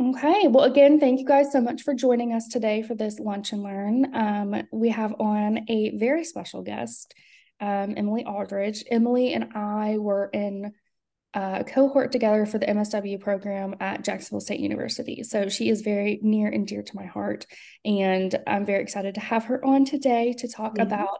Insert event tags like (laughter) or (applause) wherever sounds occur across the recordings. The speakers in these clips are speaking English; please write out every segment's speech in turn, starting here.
Okay, well, again, thank you guys so much for joining us today for this lunch and learn. Um, we have on a very special guest, um, Emily Aldredge. Emily and I were in a cohort together for the MSW program at Jacksonville State University. So she is very near and dear to my heart. And I'm very excited to have her on today to talk mm-hmm. about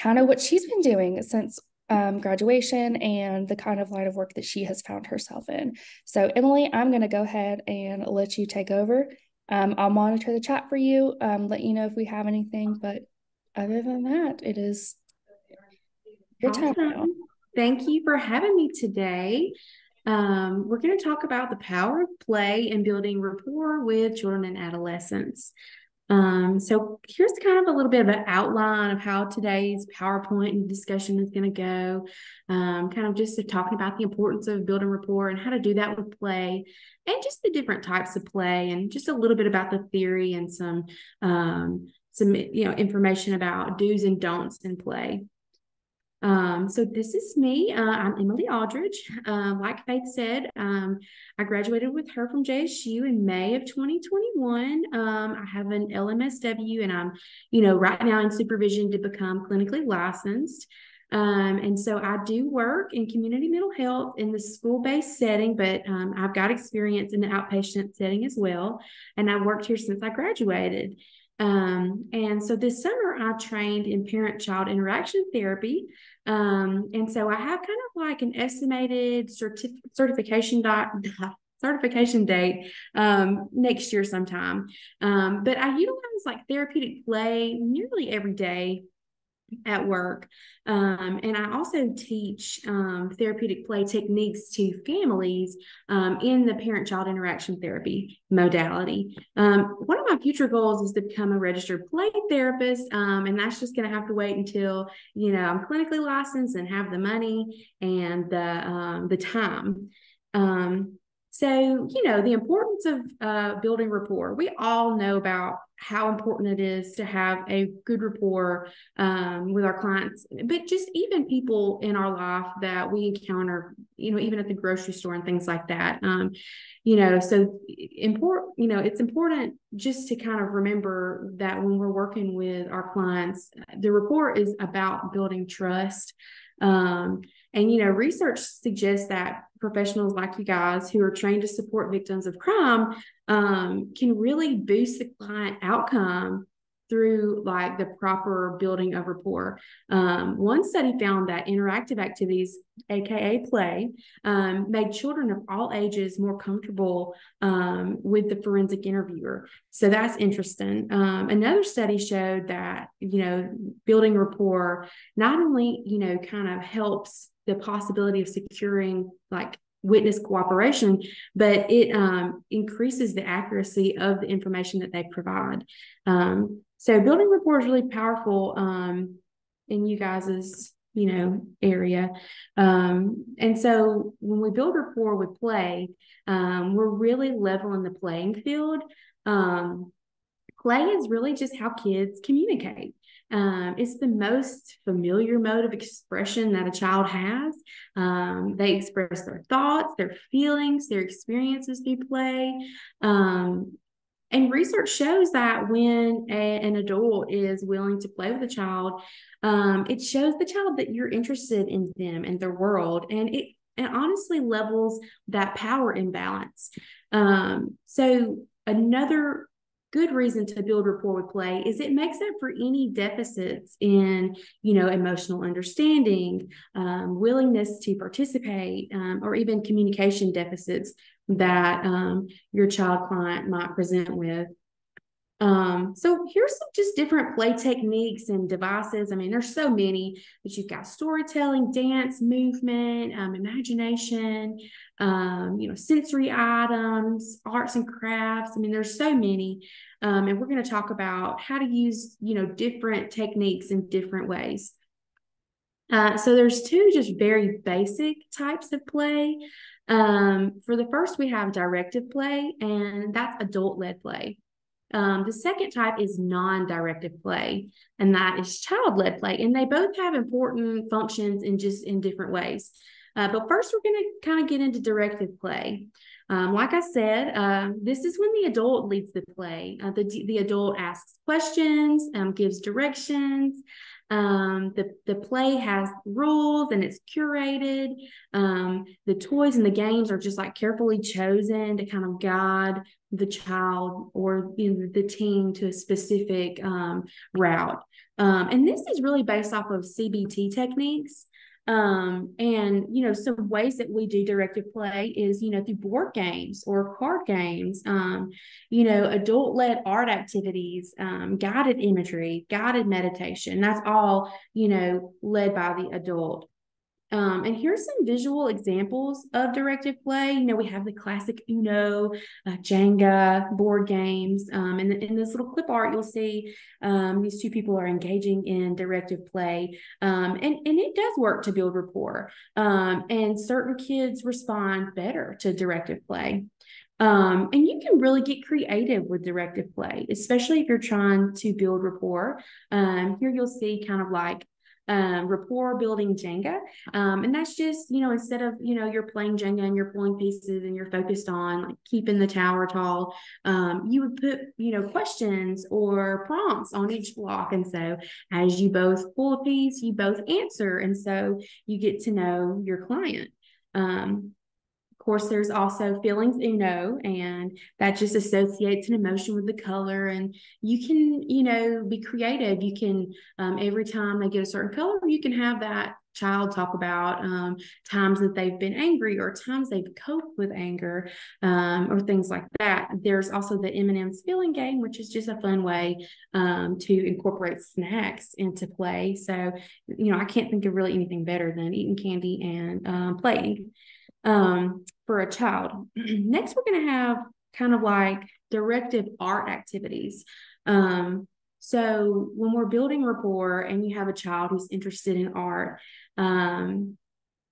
kind of what she's been doing since um, graduation and the kind of line of work that she has found herself in. So, Emily, I'm going to go ahead and let you take over. Um, I'll monitor the chat for you, um, let you know if we have anything. But other than that, it is your awesome. time now. Thank you for having me today. Um, we're going to talk about the power of play and building rapport with children and adolescents. Um, so here's kind of a little bit of an outline of how today's PowerPoint discussion is going to go. Um, kind of just talking about the importance of building rapport and how to do that with play and just the different types of play and just a little bit about the theory and some um, some you know information about do's and don'ts in play. Um, so this is me. Uh, I'm Emily Aldredge. Uh, like Faith said, um, I graduated with her from JSU in May of 2021. Um, I have an LMSW, and I'm, you know, right now in supervision to become clinically licensed. Um, and so I do work in community mental health in the school based setting, but um, I've got experience in the outpatient setting as well. And I've worked here since I graduated. Um, and so this summer, I trained in parent child interaction therapy. Um, and so I have kind of like an estimated certi- certification dot, (laughs) certification date um, next year sometime. Um, but I utilize like therapeutic play nearly every day at work. Um, and I also teach um, therapeutic play techniques to families um, in the parent child interaction therapy modality. Um, one of my future goals is to become a registered play therapist. Um, and that's just going to have to wait until, you know, I'm clinically licensed and have the money and the, um, the time. So, you know, the importance of uh, building rapport. We all know about how important it is to have a good rapport um, with our clients, but just even people in our life that we encounter, you know, even at the grocery store and things like that. Um, you know, so important, you know, it's important just to kind of remember that when we're working with our clients, the rapport is about building trust. Um, and, you know, research suggests that professionals like you guys who are trained to support victims of crime um, can really boost the client outcome through like the proper building of rapport. Um, one study found that interactive activities, aka play, um, made children of all ages more comfortable um, with the forensic interviewer. So that's interesting. Um, another study showed that you know building rapport not only you know kind of helps the possibility of securing like witness cooperation, but it um, increases the accuracy of the information that they provide. Um, so building rapport is really powerful um, in you guys's you know area, um, and so when we build rapport with play, um, we're really leveling the playing field. Um, play is really just how kids communicate. Um, it's the most familiar mode of expression that a child has. Um, they express their thoughts, their feelings, their experiences through play. Um, and research shows that when a, an adult is willing to play with a child, um, it shows the child that you're interested in them and their world. And it, it honestly levels that power imbalance. Um, so, another good reason to build rapport with play is it makes up for any deficits in you know emotional understanding um, willingness to participate um, or even communication deficits that um, your child client might present with um, so here's some just different play techniques and devices. I mean, there's so many, but you've got storytelling, dance, movement, um, imagination, um, you know, sensory items, arts and crafts. I mean, there's so many. Um, and we're going to talk about how to use, you know, different techniques in different ways. Uh, so there's two just very basic types of play. Um, for the first, we have directive play, and that's adult-led play. Um, the second type is non directive play, and that is child led play. And they both have important functions in just in different ways. Uh, but first, we're going to kind of get into directed play. Um, like I said, uh, this is when the adult leads the play. Uh, the, the adult asks questions, um, gives directions. Um, the, the play has rules and it's curated. Um, the toys and the games are just like carefully chosen to kind of guide the child or you know, the team to a specific um, route. Um, and this is really based off of CBT techniques. Um, and you know, some ways that we do directed play is, you know, through board games or card games, um, you know, adult-led art activities, um, guided imagery, guided meditation. That's all, you know, led by the adult. Um, and here's some visual examples of directed play. You know, we have the classic Uno, uh, Jenga, board games. Um, and in this little clip art, you'll see um, these two people are engaging in directive play. Um, and, and it does work to build rapport. Um, and certain kids respond better to directive play. Um, and you can really get creative with directive play, especially if you're trying to build rapport. Um, here you'll see kind of like um, rapport building Jenga. Um, and that's just, you know, instead of, you know, you're playing Jenga and you're pulling pieces and you're focused on like keeping the tower tall, um, you would put, you know, questions or prompts on each block. And so as you both pull a piece, you both answer. And so you get to know your client. Um, course, there's also feelings uno, and that just associates an emotion with the color. And you can, you know, be creative. You can, um, every time they get a certain color, you can have that child talk about um, times that they've been angry or times they've coped with anger um, or things like that. There's also the M&M's feeling game, which is just a fun way um, to incorporate snacks into play. So, you know, I can't think of really anything better than eating candy and um, playing um, for a child. (clears throat) Next, we're going to have kind of like directive art activities. Um, so when we're building rapport and you have a child who's interested in art, um,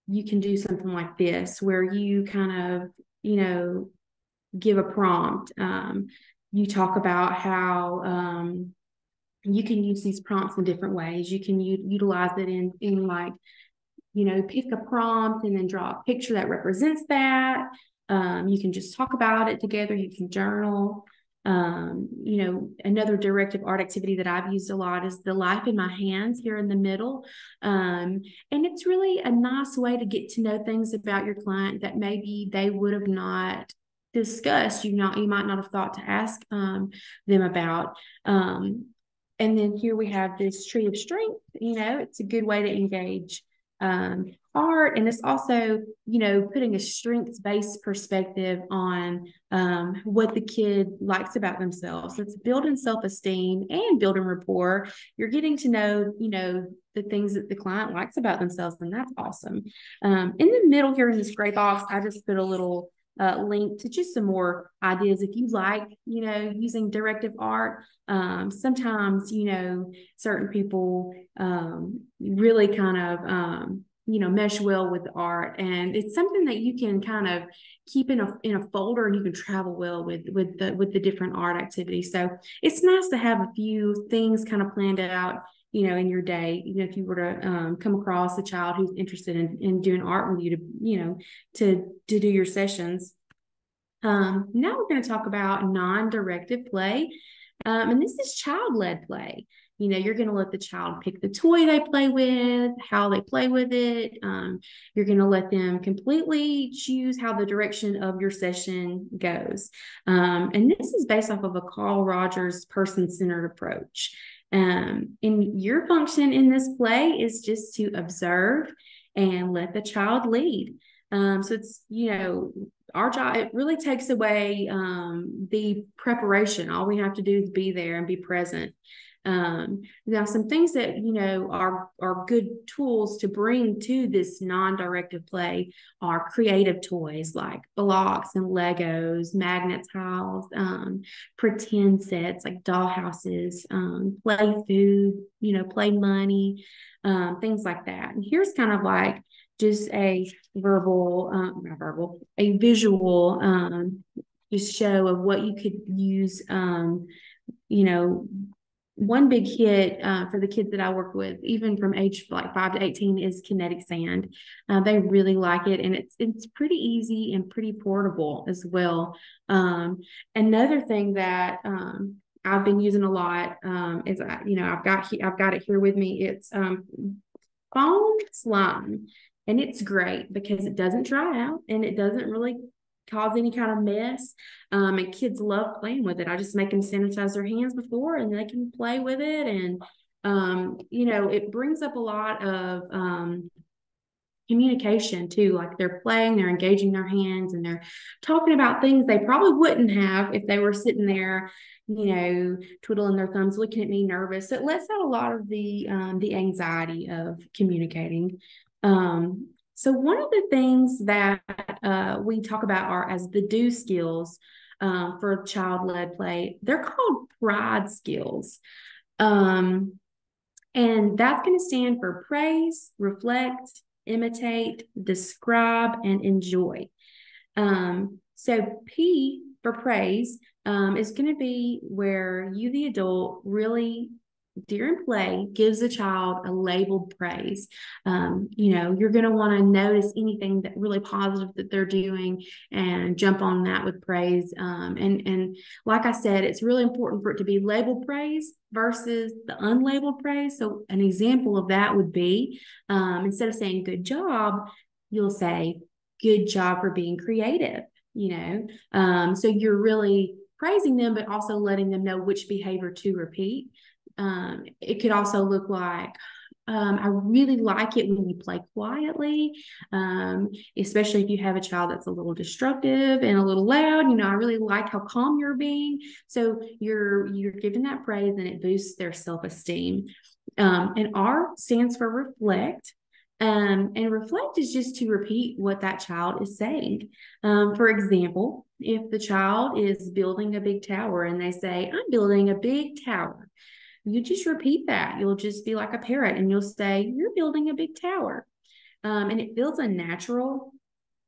you can do something like this where you kind of, you know, give a prompt. Um, you talk about how um, you can use these prompts in different ways. You can u- utilize it in in like you know, pick a prompt and then draw a picture that represents that. Um, you can just talk about it together. You can journal. Um, you know, another directive art activity that I've used a lot is the life in my hands here in the middle. Um, and it's really a nice way to get to know things about your client that maybe they would have not discussed, you not you might not have thought to ask um, them about. Um, and then here we have this tree of strength. You know, it's a good way to engage um, art and it's also you know putting a strengths based perspective on um, what the kid likes about themselves. It's building self-esteem and building rapport. You're getting to know you know the things that the client likes about themselves and that's awesome. Um, in the middle here in this gray box i just put a little uh, link to just some more ideas. If you like you know using directive art um, sometimes you know certain people um, really kind of um, you know mesh well with art. And it's something that you can kind of keep in a in a folder and you can travel well with with the with the different art activities. So it's nice to have a few things kind of planned out you know in your day you know if you were to um, come across a child who's interested in, in doing art with you to you know to to do your sessions um, now we're going to talk about non-directive play um, and this is child-led play. You know you're going to let the child pick the toy they play with how they play with it um, you're going to let them completely choose how the direction of your session goes. Um, and this is based off of a carl rogers person-centered approach um, and your function in this play is just to observe and let the child lead. Um, so it's you know our job it really takes away um, the preparation. All we have to do is be there and be present um, now, some things that you know are are good tools to bring to this non-directive play are creative toys like blocks and Legos, magnet tiles, um, pretend sets like dollhouses, um, play food, you know, play money, um, things like that. And here's kind of like just a verbal, um, not verbal, a visual um, just show of what you could use, you know, one big hit uh, for the kids that I work with, even from age like five to 18, is kinetic sand. Uh, they really like it, and it's it's pretty easy and pretty portable as well. Um, another thing that um, I've been using a lot um, is you know I've got I've got it here with me. It's um, foam slime, and it's great because it doesn't dry out and it doesn't really cause any kind of mess. Um, and kids love playing with it. I just make them sanitize their hands before and they can play with it. And, um, you know, it brings up a lot of um, communication too. Like they're playing, they're engaging their hands, and they're talking about things they probably wouldn't have if they were sitting there, you know, twiddling their thumbs, looking at me nervous. It lets out a lot of the um, the anxiety of communicating. Um, so, one of the things that uh, we talk about are as the do skills um, for child led play, they're called pride skills. Um, and that's going to stand for praise, reflect, imitate, describe, and enjoy. Um, so, P for praise um, is going to be where you, the adult, really during play gives a child a labeled praise. Um, you know, you're going to want to notice anything that really positive that they're doing and jump on that with praise. Um, and and like I said, it's really important for it to be labeled praise versus the unlabeled praise. So an example of that would be um, instead of saying good job, you'll say good job for being creative. You know, um, so you're really praising them, but also letting them know which behavior to repeat. Um, it could also look like um, I really like it when you play quietly, um, especially if you have a child that's a little destructive and a little loud. You know, I really like how calm you're being. So you're you're giving that praise, and it boosts their self esteem. Um, and R stands for reflect. Um, and reflect is just to repeat what that child is saying. Um, for example, if the child is building a big tower and they say, I'm building a big tower, you just repeat that. You'll just be like a parrot and you'll say, You're building a big tower. Um, and it feels unnatural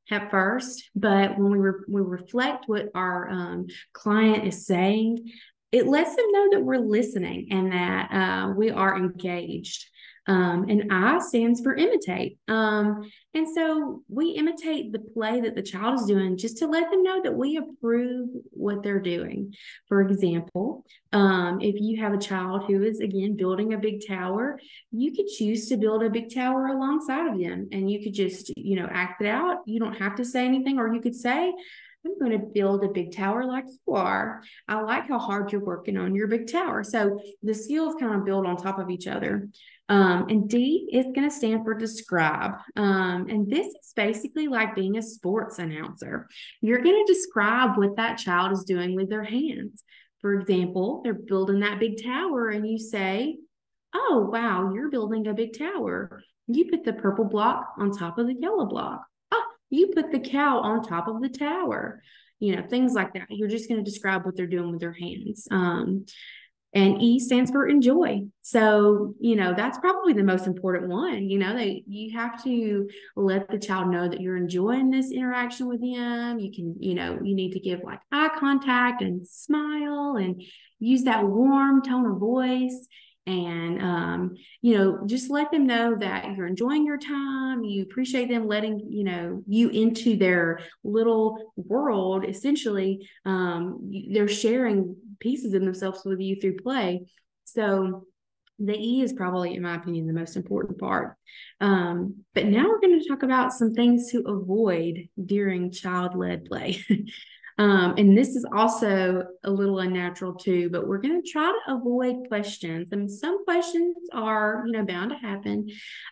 at first, but when we, re- we reflect what our um, client is saying, it lets them know that we're listening and that uh, we are engaged. Um, and I stands for imitate. Um, and so we imitate the play that the child is doing just to let them know that we approve what they're doing. For example, um, if you have a child who is again building a big tower, you could choose to build a big tower alongside of them and you could just, you know, act it out. You don't have to say anything, or you could say, I'm going to build a big tower like you are. I like how hard you're working on your big tower. So the skills kind of build on top of each other. Um, and D is going to stand for describe. Um, and this is basically like being a sports announcer. You're going to describe what that child is doing with their hands. For example, they're building that big tower, and you say, Oh, wow, you're building a big tower. You put the purple block on top of the yellow block. Oh, you put the cow on top of the tower. You know, things like that. You're just going to describe what they're doing with their hands. Um, and E stands for enjoy. So, you know, that's probably the most important one. You know, that you have to let the child know that you're enjoying this interaction with them. You can, you know, you need to give like eye contact and smile and use that warm tone of voice and um, you know just let them know that you're enjoying your time you appreciate them letting you know you into their little world essentially um, they're sharing pieces of themselves with you through play so the E is probably, in my opinion, the most important part. Um, but now we're going to talk about some things to avoid during child led play. (laughs) Um, and this is also a little unnatural too, but we're going to try to avoid questions. I mean, some questions are, you know, bound to happen,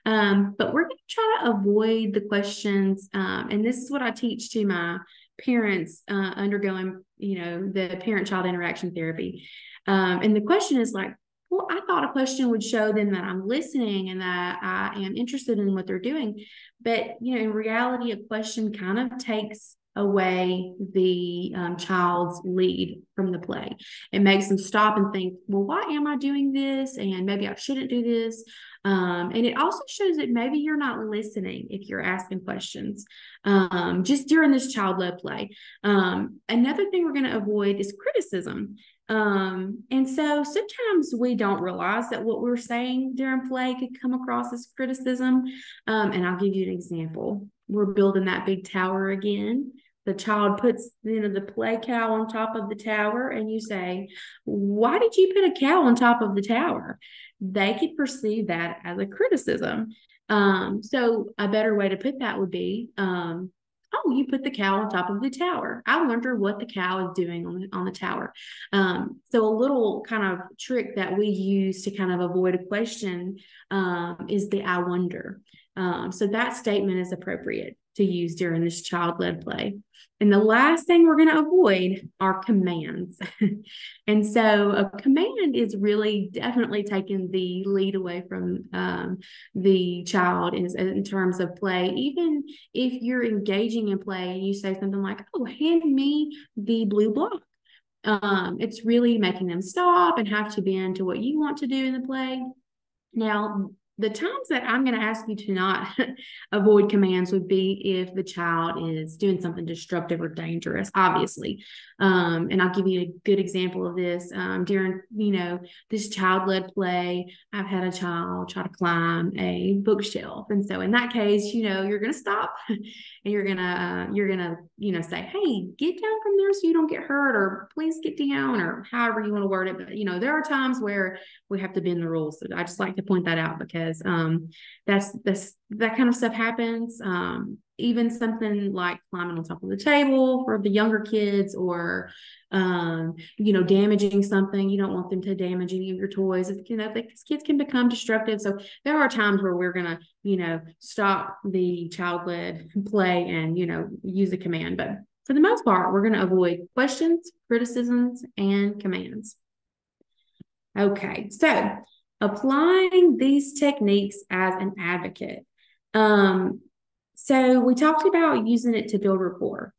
um, but we're going to try to avoid the questions. Um, and this is what I teach to my parents uh, undergoing, you know, the parent child interaction therapy. Um, and the question is like, well, I thought a question would show them that I'm listening and that I am interested in what they're doing. But, you know, in reality, a question kind of takes away the um, child's lead from the play. It makes them stop and think, well, why am I doing this? And maybe I shouldn't do this. Um, and it also shows that maybe you're not listening if you're asking questions um, just during this child led play. Um, another thing we're going to avoid is criticism. Um, and so sometimes we don't realize that what we're saying during play could come across as criticism. Um, and I'll give you an example. We're building that big tower again. The child puts, you know, the play cow on top of the tower, and you say, Why did you put a cow on top of the tower? They could perceive that as a criticism. Um, so a better way to put that would be, um, oh, you put the cow on top of the tower. I wonder what the cow is doing on the, on the tower. Um, so a little kind of trick that we use to kind of avoid a question um, is the I wonder. Um, so that statement is appropriate to use during this child led play. And the last thing we're going to avoid are commands. (laughs) and so a command is really definitely taking the lead away from um, the child in, in terms of play. Even if you're engaging in play and you say something like, oh, hand me the blue block. Um, it's really making them stop and have to bend to what you want to do in the play. Now, the times that I'm going to ask you to not (laughs) avoid commands would be if the child is doing something destructive or dangerous, obviously. Um, and I'll give you a good example of this. Um, during, you know, this child led play, I've had a child try to climb a bookshelf. And so in that case, you know, you're going to stop (laughs) and you're going to, uh, you're going to, you know, say, hey, get down from there so you don't get hurt or please get down or however you want to word it. But, you know, there are times where we have to bend the rules. So I just like to point that out because um, that's, that's, that kind of stuff happens. Um, even something like climbing on top of the table for the younger kids or um, you know damaging something. You don't want them to damage any of your toys. You know these kids can become destructive. So there are times where we're going to you know stop the child-led play and you know use a command. But for the most part we're going to avoid questions criticisms and commands. Okay so applying these techniques as an advocate um, so we talked about using it to build rapport.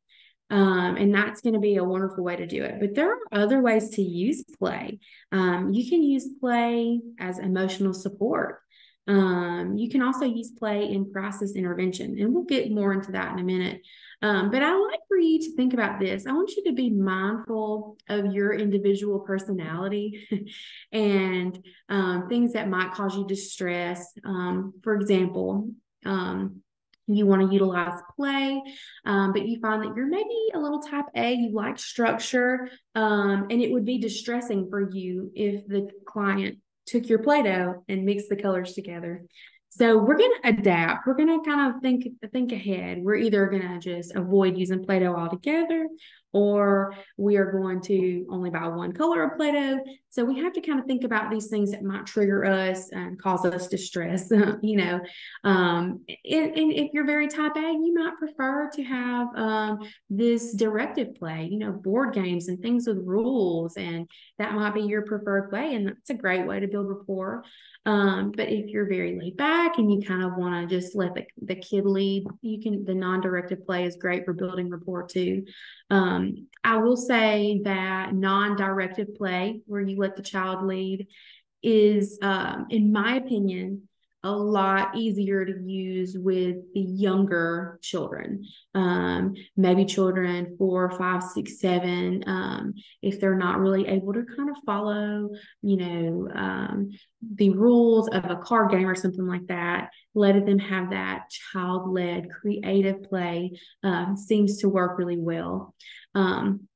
Um, and that's going to be a wonderful way to do it. But there are other ways to use play. Um, you can use play as emotional support. Um, you can also use play in crisis intervention, and we'll get more into that in a minute. Um, but I like for you to think about this. I want you to be mindful of your individual personality (laughs) and um, things that might cause you distress. Um, for example, um, you want to utilize play, um, but you find that you're maybe a little type A, you like structure, um, and it would be distressing for you if the client took your Play Doh and mixed the colors together. So we're going to adapt. We're going to kind of think think ahead. We're either going to just avoid using Play-Doh altogether, or we are going to only buy one color of Play-Doh. So we have to kind of think about these things that might trigger us and cause us distress, (laughs) you know. Um, and, and, if you're very type A, you might prefer to have um, this directive play, you know, board games and things with rules, and that might be your preferred way. And that's a great way to build rapport. Um, but if you're very laid back and you kind of want to just let the, the kid lead, you can, the non directive play is great for building rapport too. Um, I will say that non directive play, where you let the child lead, is, um, in my opinion, a lot easier to use with the younger children. Um, maybe children four, five, six, seven, um, if they're not really able to kind of follow, you know, um, the rules of a card game or something like that, letting them have that child led creative play um, seems to work really well. Um,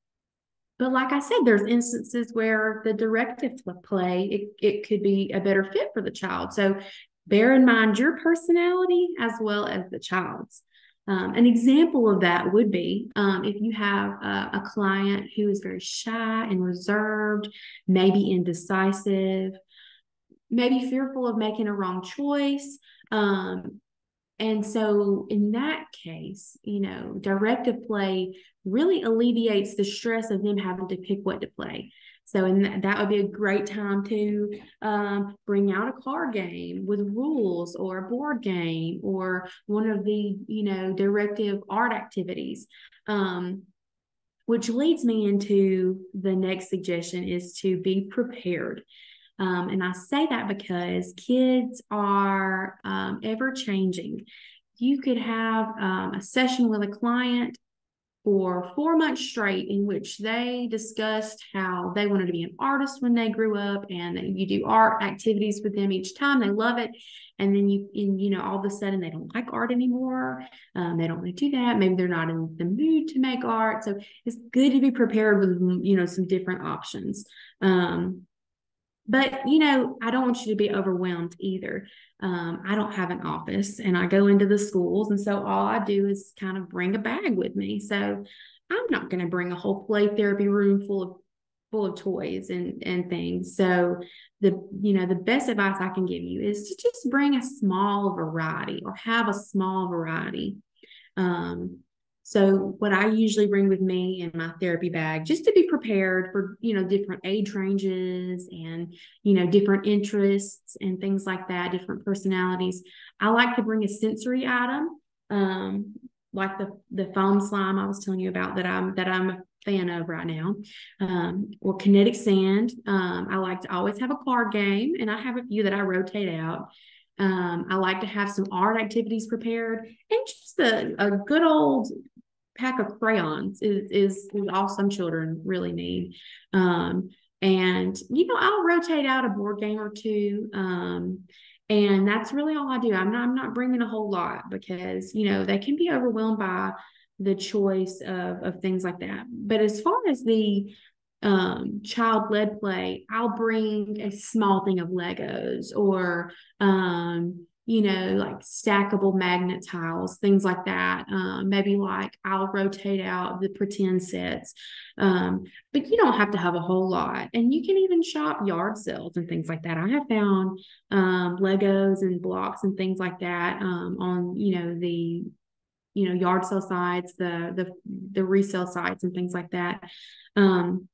but like I said, there's instances where the directive play, it, it could be a better fit for the child. So bear in mind your personality as well as the child's. Um, an example of that would be um, if you have a, a, client who is very shy and reserved, maybe indecisive, maybe fearful of making a wrong choice. Um, and so, in that case, you know, directive play really alleviates the stress of them having to pick what to play. So, and that would be a great time to um, bring out a card game with rules or a board game or one of the, you know, directive art activities. Um, which leads me into the next suggestion is to be prepared. Um, and I say that because kids are um, ever changing. You could have um, a session with a client for four months straight in which they discussed how they wanted to be an artist when they grew up and you do art activities with them each time. They love it. And then you and, you know all of a sudden they don't like art anymore. Um, they don't want to do that. Maybe they're not in the mood to make art. So it's good to be prepared with you know some different options. Um, but you know i don't want you to be overwhelmed either. Um, i don't have an office and i go into the schools and so all i do is kind of bring a bag with me. So i'm not going to bring a whole play therapy room full of full of toys and and things. So the you know the best advice i can give you is to just bring a small variety or have a small variety. Um, so what I usually bring with me in my therapy bag, just to be prepared for, you know, different age ranges and, you know, different interests and things like that, different personalities. I like to bring a sensory item, um, like the the foam slime I was telling you about that I'm that I'm a fan of right now, um, or kinetic sand. Um, I like to always have a card game, and I have a few that I rotate out. Um, I like to have some art activities prepared and just a, a good old pack of crayons is, is, all some children really need. Um, and, you know, I'll rotate out a board game or two. Um, and that's really all I do. I'm not, I'm not bringing a whole lot because, you know, they can be overwhelmed by the choice of, of things like that. But as far as the um, child led play, I'll bring a small thing of Legos or, um, you know, like stackable magnet tiles, things like that. Um, maybe like I'll rotate out the pretend sets. Um, but you don't have to have a whole lot. And you can even shop yard sales and things like that. I have found um, Legos and blocks and things like that um, on, you know, the you know yard sale sites the the the resale sites and things like that um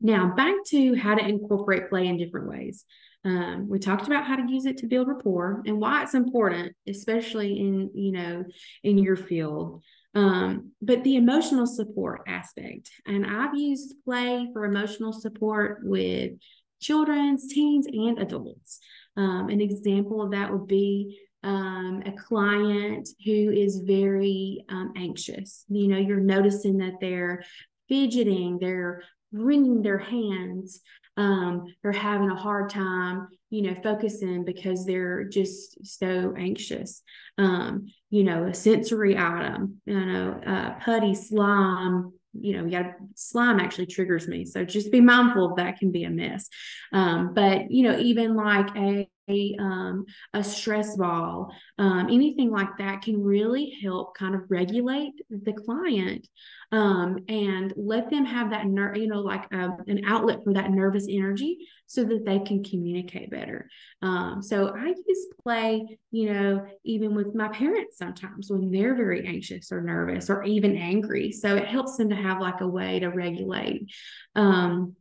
now back to how to incorporate play in different ways um, we talked about how to use it to build rapport and why it's important, especially in you know in your field. Um, but the emotional support aspect, and I've used play for emotional support with children's, teens, and adults. Um, an example of that would be um, a client who is very um, anxious. You know, you're noticing that they're fidgeting, they're wringing their hands, um, they're having a hard time, you know, focusing because they're just so anxious. Um, you know, a sensory item, you know, uh, putty, slime, you know, you got slime actually triggers me. So just be mindful that can be a mess. Um, but you know, even like a a, um, a stress ball, um, anything like that can really help kind of regulate the client um, and let them have that nerve, you know, like a, um, an outlet for that nervous energy so that they can communicate better. Um, so I use play, you know, even with my parents sometimes when they're very anxious or nervous or even angry. So it helps them to have like a way to regulate. Um,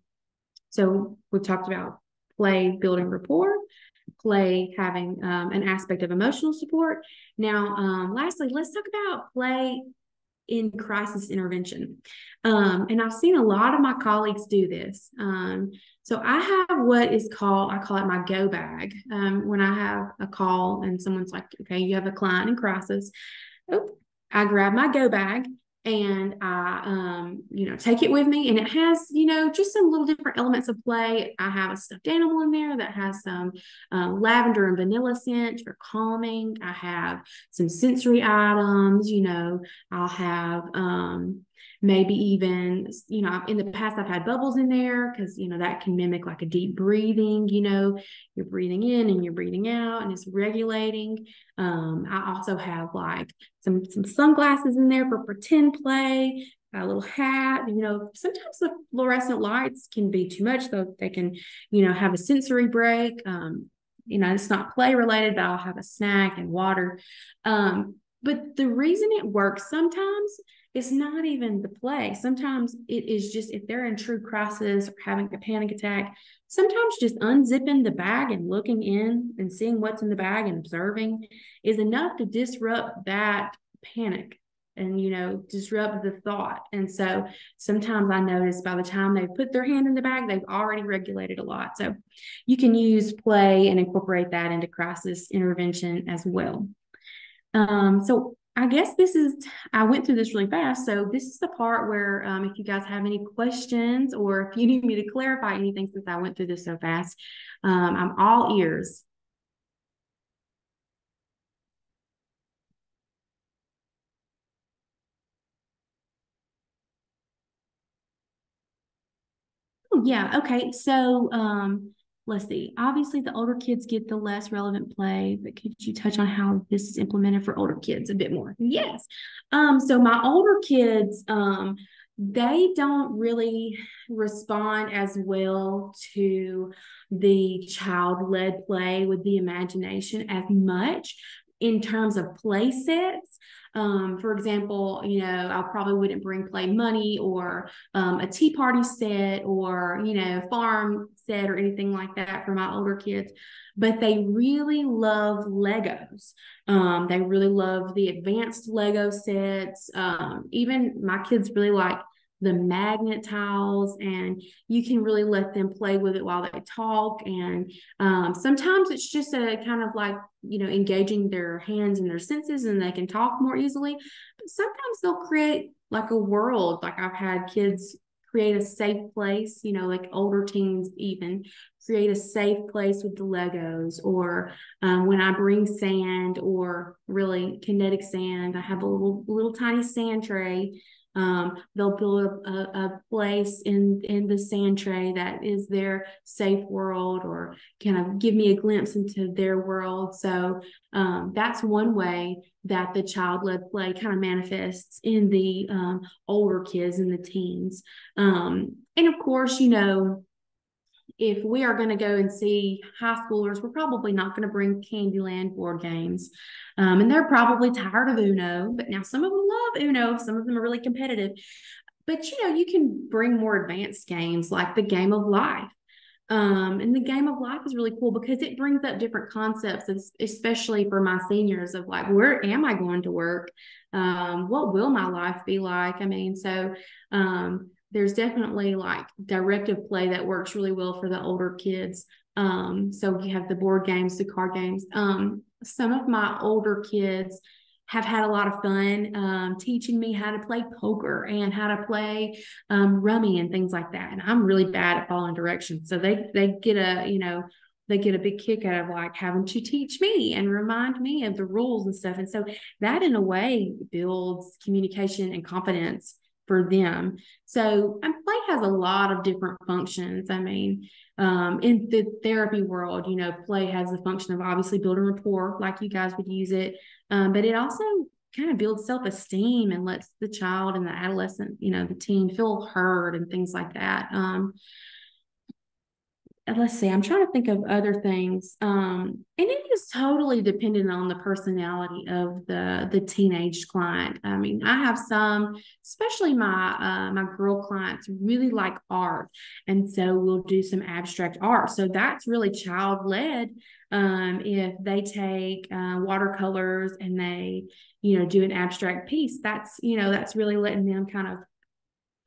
so we've talked about play building rapport play having um, an aspect of emotional support. Now, um, lastly, let's talk about play in crisis intervention. Um, and I've seen a lot of my colleagues do this. Um, so I have what is called, I call it my go bag. Um, when I have a call and someone's like, okay, you have a client in crisis, oh, I grab my go bag and I, um, you know, take it with me. And it has, you know, just some little different elements of play. I have a stuffed animal in there that has some um, lavender and vanilla scent for calming. I have some sensory items, you know, I'll have, um, maybe even you know in the past i've had bubbles in there because you know that can mimic like a deep breathing you know you're breathing in and you're breathing out and it's regulating um, i also have like some some sunglasses in there for pretend play a little hat you know sometimes the fluorescent lights can be too much though they can you know have a sensory break. Um, you know it's not play related but i'll have a snack and water. Um, but the reason it works sometimes it's not even the play. Sometimes it is just if they're in true crisis or having a panic attack, sometimes just unzipping the bag and looking in and seeing what's in the bag and observing is enough to disrupt that panic and you know disrupt the thought. And so sometimes i notice by the time they put their hand in the bag they've already regulated a lot. So you can use play and incorporate that into crisis intervention as well. Um, so I guess this is, I went through this really fast. So this is the part where um, if you guys have any questions or if you (laughs) need me to clarify anything since I went through this so fast, um, I'm all ears. Oh, yeah. Okay. So, um, let's see. Obviously, the older kids get the less relevant play, but could you touch on how this is implemented for older kids a bit more? Yes. Um, so my older kids, um, they don't really respond as well to the child led play with the imagination as much in terms of play sets. Um, for example, you know, I probably wouldn't bring play money or um, a tea party set or, you know, farm set or anything like that for my older kids. But they really love Legos. Um, they really love the advanced Lego sets. Um, even my kids really like the magnet tiles and you can really let them play with it while they talk. And um, sometimes it's just a kind of like you know engaging their hands and their senses and they can talk more easily. But sometimes they'll create like a world. Like i've had kids create a safe place you know like older teens even create a safe place with the legos or um, when i bring sand or really kinetic sand i have a little little tiny sand tray um, they'll build a, a, place in in the sand tray that is their safe world, or kind of give me a glimpse into their world. So um, that's one way that the child led play kind of manifests in the um, older kids and the teens. Um, and of course, you know, if we are going to go and see high schoolers, we're probably not going to bring Candyland board games. Um, and they're probably tired of Uno, but now some of them love Uno. Some of them are really competitive. But you know, you can bring more advanced games like the game of life. Um, and the game of life is really cool because it brings up different concepts, especially for my seniors of like, where am I going to work? Um, what will my life be like? I mean, so um, there's definitely like directive play that works really well for the older kids. Um, so you have the board games, the card games. Um, some of my older kids have had a lot of fun um, teaching me how to play poker and how to play um, rummy and things like that. And I'm really bad at following directions, so they they get a you know they get a big kick out of like having to teach me and remind me of the rules and stuff. And so that in a way builds communication and confidence for them. So and play has a lot of different functions. I mean, um, in the therapy world, you know, play has the function of obviously building rapport, like you guys would use it, um, but it also kind of builds self-esteem and lets the child and the adolescent, you know, the teen feel heard and things like that. Um, let's see, I'm trying to think of other things. Um, and it is totally dependent on the personality of the the teenage client. I mean, I have some, especially my uh, my girl clients, really like art, and so we'll do some abstract art. So that's really child led. Um, if they take uh, watercolors and they, you know, do an abstract piece, that's you know that's really letting them kind of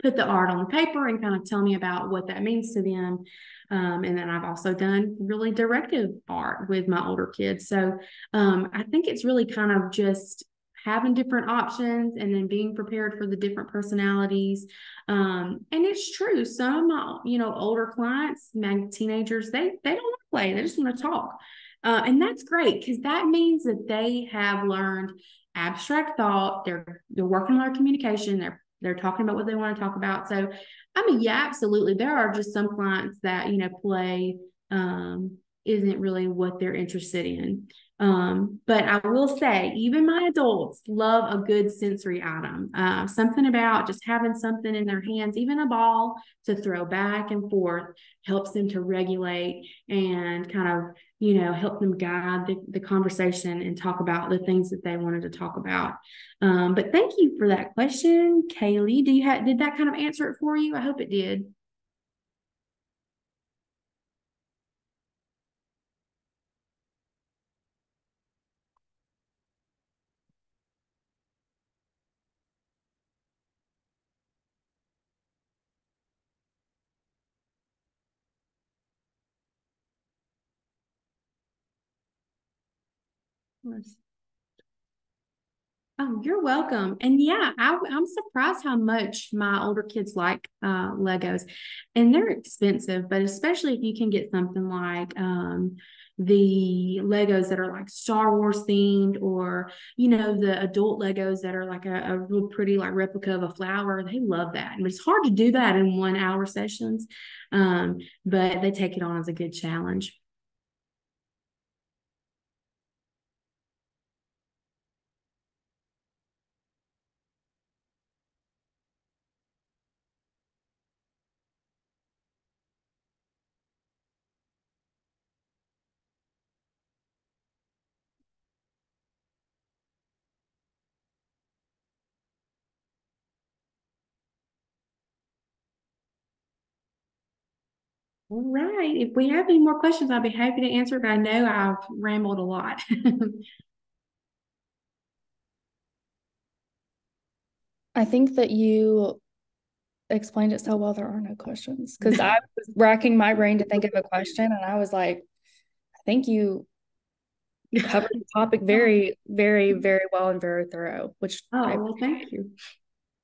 put the art on the paper and kind of tell me about what that means to them. Um, and then I've also done really directive art with my older kids. So um, I think it's really kind of just having different options and then being prepared for the different personalities. Um, and it's true. Some, you know, older clients, teenagers, they they don't want to play. They just want to talk. Uh, and that's great because that means that they have learned abstract thought. They're they're working on their communication. They're they're talking about what they want to talk about. So, I mean, yeah, absolutely. There are just some clients that, you know, play um, isn't really what they're interested in. Um, but I will say, even my adults love a good sensory item. Uh, something about just having something in their hands, even a ball to throw back and forth, helps them to regulate and kind of you know, help them guide the, the conversation and talk about the things that they wanted to talk about. Um, but thank you for that question, Kaylee. Do you have did that kind of answer it for you? I hope it did. Oh, you're welcome. And yeah, I, am surprised how much my older kids like uh, Legos, and they're expensive. But especially if you can get something like um, the Legos that are like Star Wars themed, or you know the adult Legos that are like a, a real pretty like replica of a flower. They love that, and it's hard to do that in one hour sessions, um, but they take it on as a good challenge. All right. If we have any more questions, I'll be happy to answer, but I know I've rambled a lot. (laughs) I think that you explained it so well there are no questions because I (laughs) was racking my brain to think of a question and I was like, I think you you covered the topic (laughs) very, very, very well and very thorough, which oh I, well, thank you.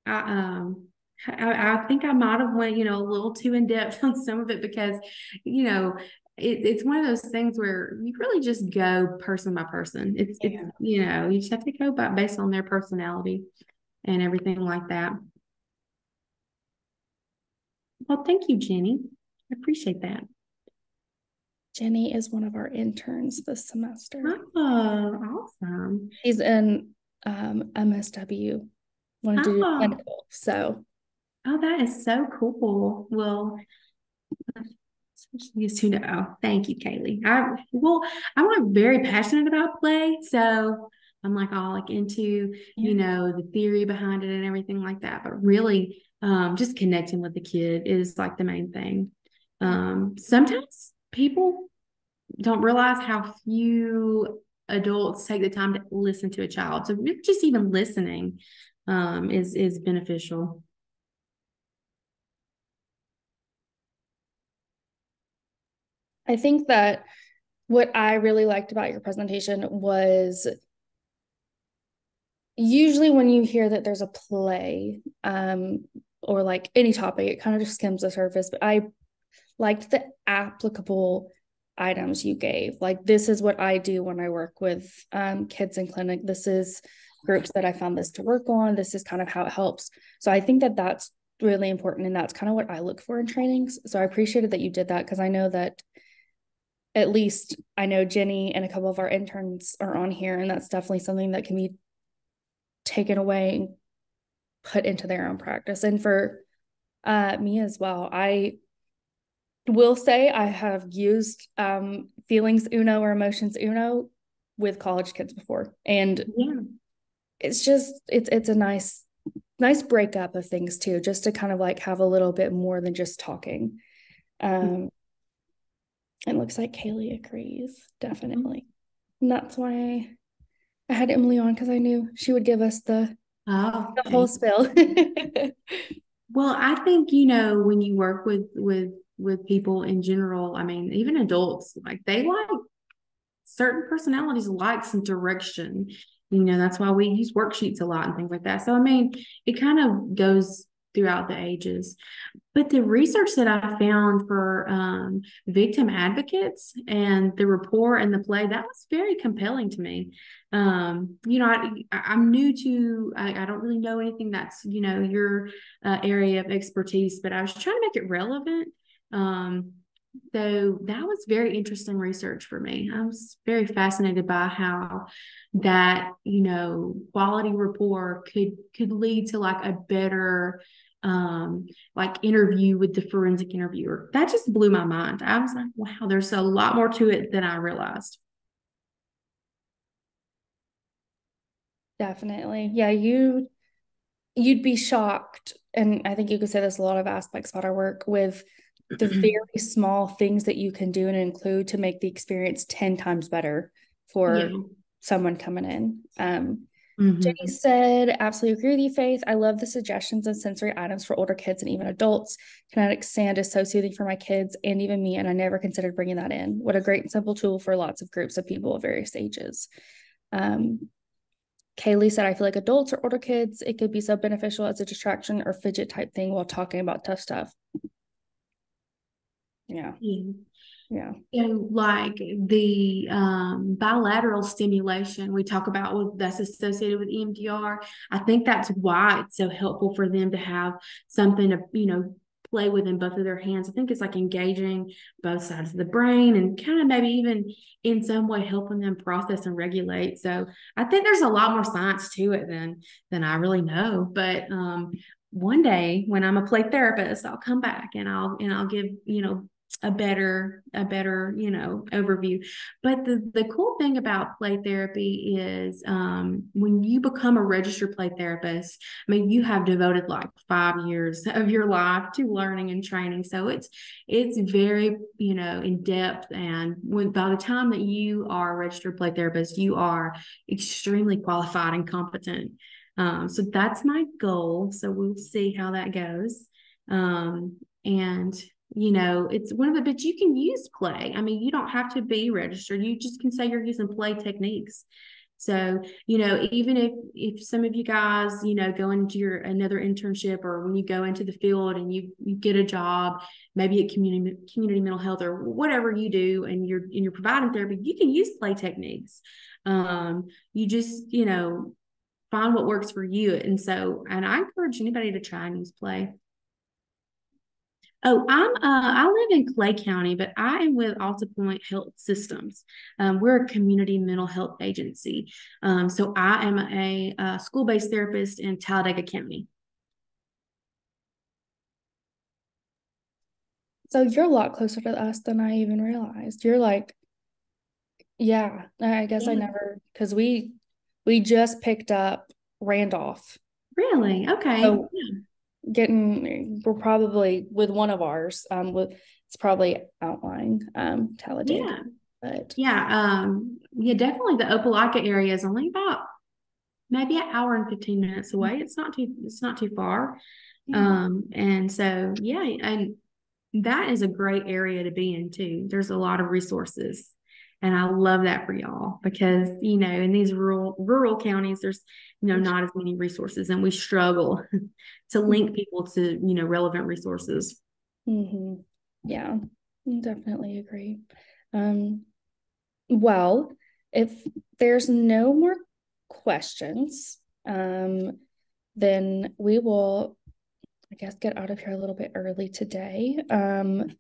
I um I, I think I might have went, you know, a little too in depth (laughs) on some of it because, you know, it, it's one of those things where you really just go person by person. It's, yeah. it's you know, you just have to go by based on their personality and everything like that. Well, thank you, Jenny. I appreciate that. Jenny is one of our interns this semester. Oh, awesome. She's in um, MSW, wanted oh. to do clinical. So Oh, that is so cool. Well, used to know. Thank you, Kaylee. I well, I'm like very passionate about play, so I'm like all like into yeah. you know the theory behind it and everything like that. But really, um, just connecting with the kid is like the main thing. Um, sometimes people don't realize how few adults take the time to listen to a child. So just even listening um, is is beneficial. I think that what I really liked about your presentation was usually when you hear that there's a play um, or like any topic, it kind of just skims the surface. But I liked the applicable items you gave. Like, this is what I do when I work with um, kids in clinic. This is groups that I found this to work on. This is kind of how it helps. So I think that that's really important. And that's kind of what I look for in trainings. So I appreciated that you did that because I know that at least I know Jenny and a couple of our interns are on here, and that's definitely something that can be taken away and put into their own practice. And for uh, me as well, I will say I have used um, feelings Uno or emotions Uno with college kids before, and yeah. it's just it's it's a nice nice breakup of things too, just to kind of like have a little bit more than just talking. Um, it looks like Kaylee agrees, mm-hmm. definitely. And that's why I had Emily on because I knew she would give us the, oh, the whole spill. (laughs) well, I think, you know, when you work with with with people in general, I mean, even adults, like they like certain personalities like some direction. You know, that's why we use worksheets a lot and things like that. So I mean, it kind of goes throughout the ages. But the research that I found for um, victim advocates and the rapport and the play, that was very compelling to me. Um, you know, I, am new to, I, I, don't really know anything that's, you know, your uh, area of expertise, but I was trying to make it relevant. Um, so that was very interesting research for me. I was very fascinated by how that, you know, quality rapport could could lead to like a better um, like interview with the forensic interviewer. That just blew my mind. I was like, wow, there's a lot more to it than I realized. Definitely. Yeah, you you'd be shocked and I think you could say there's a lot of aspects about our work with the (clears throat) very small things that you can do and include to make the experience 10 times better for yeah. someone coming in. Um, mm-hmm. Jenny said, absolutely agree with you, Faith. I love the suggestions and sensory items for older kids and even adults. Kinetic sand is so soothing for my kids and even me, and I never considered bringing that in. What a great and simple tool for lots of groups of people of various ages. Um, Kaylee said, I feel like adults or older kids, it could be so beneficial as a distraction or fidget type thing while talking about tough stuff. Yeah. Yeah. Yeah. And like the um, bilateral stimulation we talk about with, that's associated with EMDR, I think that's why it's so helpful for them to have something to, you know, play with in both of their hands. I think it's like engaging both sides of the brain and kind of maybe even in some way helping them process and regulate. So I think there's a lot more science to it than than I really know. But um, one day when I'm a play therapist, I'll come back and I'll and I'll give you know a better a better you know overview. But the the cool thing about play therapy is um, when you become a registered play therapist i mean you have devoted like five years (laughs) of your life to learning and training. So it's it's very you know in depth. And when by the time that you are a registered play therapist you are extremely qualified and competent. Um, so that's my goal. So we'll see how that goes. Um, and you know it's one of the but you can use play. I mean you don't have to be registered. You just can say you're using play techniques. So you know even if if some of you guys you know go into your another internship or when you go into the field and you you get a job maybe at community community mental health or whatever you do and you're and you're providing therapy you can use play techniques. Um you just you know find what works for you. And so and i encourage anybody to try and use play Oh, I'm uh, I live in Clay County, but I am with Alta Point Health Systems. Um, we're a community mental health agency. Um, so I am a, a school-based therapist in Talladega County. So you're a lot closer to us than I even realized. You're like, yeah, I guess yeah. I never because we we just picked up Randolph. Really? Okay. So, yeah getting we're probably with one of ours um with it's probably outlying um Talladega. Yeah. But yeah, um yeah, definitely the Opelika area is only about maybe an hour and 15 minutes away. It's not too it's not too far. Yeah. Um and so yeah, and that is a great area to be in too. There's a lot of resources and I love that for y'all because, you know, in these rural rural counties, there's, you know, not as many resources and we struggle (laughs) to link people to, you know, relevant resources. Mm-hmm. Yeah, definitely agree. Um, well, if there's no more questions, um, then we will, I guess, get out of here a little bit early today. Um,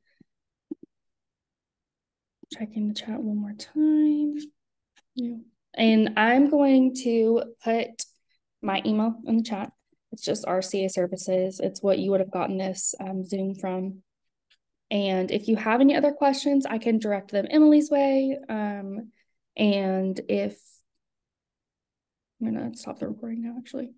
checking the chat one more time. Yeah. And I'm going to put my email in the chat. It's just RCA services. It's what you would have gotten this um, Zoom from. And if you have any other questions, I can direct them Emily's way. Um, and if I'm gonna stop the recording now, actually.